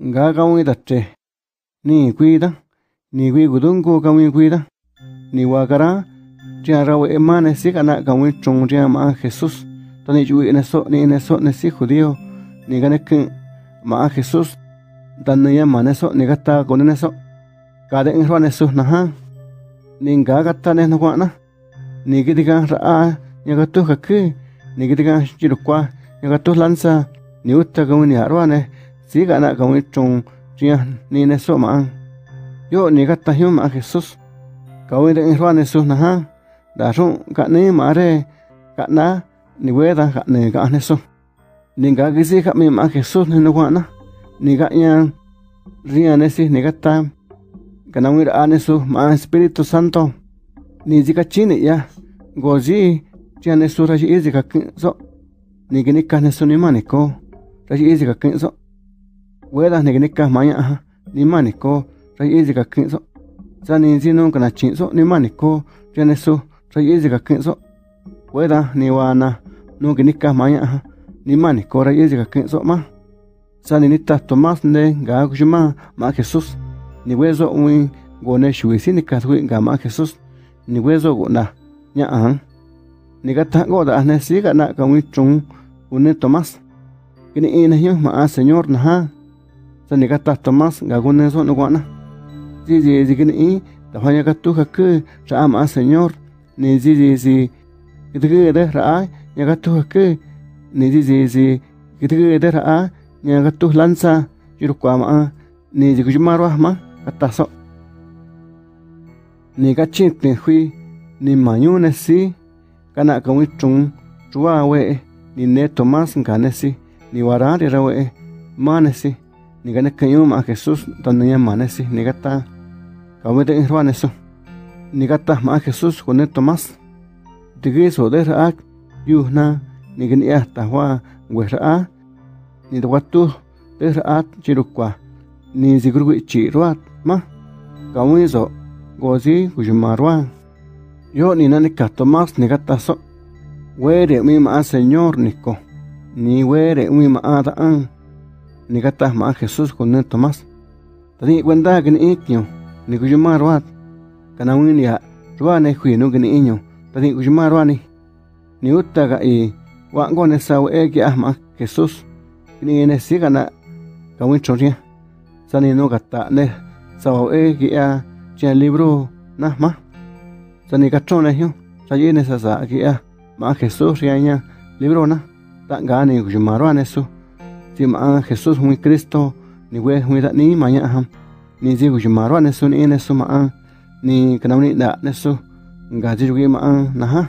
nga kawi dache ni cuida ni wi gudungu kawi cuida ni wakara chia rawe emane si kana kawi chung chia ma Jesús tani chui ne so ni ne so ne si judío ni gane kin ma Jesus dan ne ya mane so ni gata con ne so ka de en ne su na ha. Ni ga gata ne no na ni gidiga ra ya gatu hakki ni gidiga chiru kwa ya gatu lanza ni utta kawi ni arwane si kana kawi chung chia ni ne so ma yo ni gata hiu ma Jesús kawi de en ne su na ha. Da ru ka ni ma re ka na ni weda ka ne ka ne so ni ga gi si ka mi ma Jesús ne no na ni ga ya ria ne si ni ga ta. Ka na wi a ne su ma Espíritu Santo. Ni ji ka chini ya go ji chia ne su ra ji ji ka so ni gi ni ka ne su ni ma ni ko ra ji ji ka so Huedas negenicas mañana, ni manico, rayésica quinzo. Sani sino canachinzo, ni manico, rianesu, rayésica quinzo. Huedas ni guana, no genicas mañana, ni manico, rayésica quinzo más. Sani nitas tomás de gagushima, ma Jesús. Ni hueso un gone shuisinicas, huin gama Jesús. Ni hueso gona, ñaan. Ni gata goda, ne siga na kawin chung, unen tomás. Kini ina yo ma señor nahan. Ha sa ni ga ta tomas ga go ne so no go na ji ji ji kini i da ha ya ga tu ka ke sa ma señor ni ji ji ji cái de ra nhà cái tu cái ni ra nhà cái tu lanza chiru kwa ma ni gì cũng maro ma cái ta so ni tiền hui ni nè si. Công trung chua we. Ni ne Thomas cái nè si. Ni wara de ra we ma nè si ni cái nè kanyo ma Jesus donde ya ma nè si ni cái ta cái we de ra nè so ni cái ta ma Jesus con Thomas tigi so de ra yu na ni ta wa we ra ni de watu de ra chiru kwa ni zigru chi ro ma. Ka wi so go zi ku ma ro yo ni na ni ka tomas ni ga ta so. We re mi ma señor ni ko ni we re mi ma ada an ni gata ma Jesús con ne Tomás. Tani wenda gni itio, ni guyuma ruat. Kana un ya rua ne huinu tani guyuma ruani. Ni utta ga i wango ne sawe e ahma Jesús. Ni ne sigana kawin. Sani no gata ne sawe e gi a chen libro nahma. Sani gachone hiu, sayene sasa gi a ma Jesús riaña libro na. Tangani guyuma ruane su. Si ma jesus muy cristo ni we hui da ni ma nya ham. Ni ji ujuma ne su ni ne su ma ni kana ni da ne su ji ma na ha